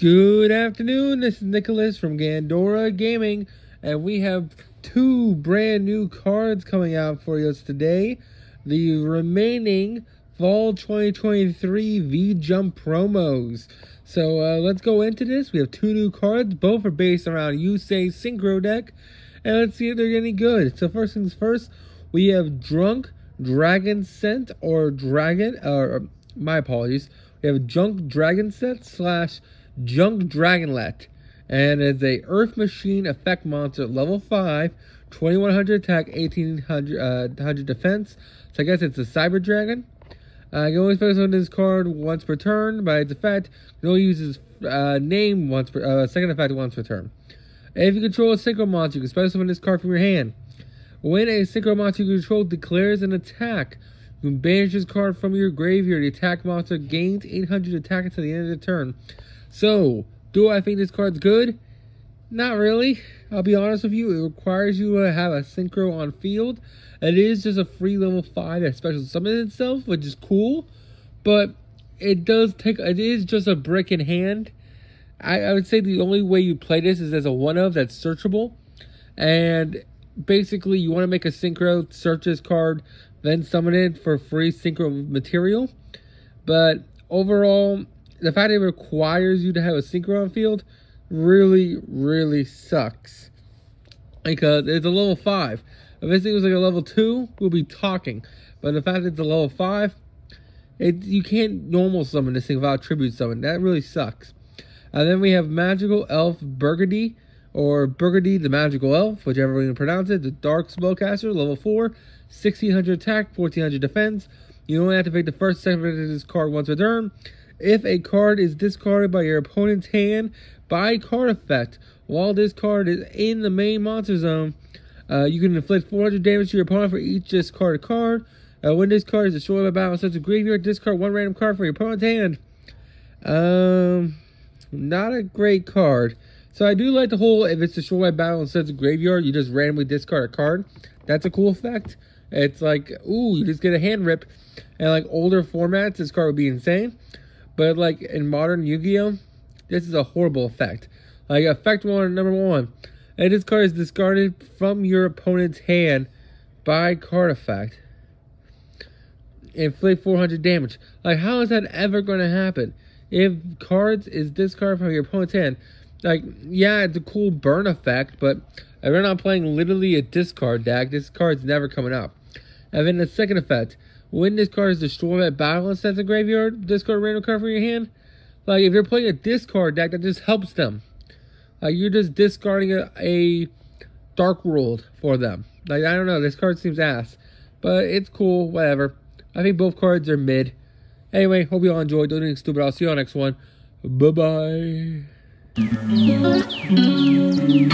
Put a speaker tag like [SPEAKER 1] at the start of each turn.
[SPEAKER 1] Good afternoon. This is Nicholas from Gandora Gaming, and we have two brand new cards coming out for us today. The remaining Fall 2023 V Jump promos. So uh, let's go into this. We have two new cards. Both are based around Yusei Synchro deck, and let's see if they're any good. So first things first, we have Drunk Dragon Scent or Dragon, or my apologies. We have Junk Dragon Set slash Junk Dragonlet. And it's a Earth Machine effect monster, level 5, 2100 attack, 1800 uh, defense. So I guess it's a Cyber Dragon. Uh, you can only focus on this card once per turn by its effect. You can only use its uh, name once per uh, second effect once per turn. if you control a synchro monster, you can special summon this card from your hand. When a synchro monster you control declares an attack, you banish this card from your graveyard. The attack monster gains 800 attack until the end of the turn. So, do I think this card's good? Not really. I'll be honest with you. It requires you to have a synchro on field. It is just a free level 5 that special summons itself, which is cool. But it does take, it is just a brick in hand. I, I would say the only way you play this is as a one of that's searchable. And basically, you want to make a synchro, search this card, then summon it for free synchro material. But overall, the fact it requires you to have a synchro on field really, really sucks. Because it's a level 5. If this thing was like a level 2, we'll be talking. But the fact that it's a level 5, it, you can't normal summon this thing without tribute summon. That really sucks. And then we have Magical Elf Burgundy, or Burgundy the Magical Elf, whichever way you pronounce it. The Dark Spellcaster, level 4, 1600 attack, 1400 defense. You only have to activate the first second of this card once a turn. If a card is discarded by your opponent's hand by card effect while this card is in the main monster zone, uh, you can inflict 400 damage to your opponent for each discarded card. Uh, when this card is destroyed by battle, such a graveyard, discard one random card from your opponent's hand. Um, not a great card. So I do like the whole if it's destroyed by battle instead of graveyard, you just randomly discard a card. That's a cool effect. It's like, ooh, you just get a hand rip. And like older formats, this card would be insane. But like in modern Yu-Gi-Oh, this is a horrible effect. Like effect one, number one, and this card is discarded from your opponent's hand by card effect. Inflict 400 damage. Like how is that ever going to happen? If cards is discarded from your opponent's hand, like yeah, it's a cool burn effect, but if you're not playing literally a discard deck, this card's never coming up. And then the second effect, when this card is destroyed at battle instead of the graveyard, discard a random card from your hand. Like if you're playing a discard deck, that just helps them. Like you're just discarding a, a Dark World for them. Like I don't know, this card seems ass, but it's cool. Whatever. I think both cards are mid. Anyway, hope you all enjoyed. Don't anything stupid. I'll see you on next one. Thank you.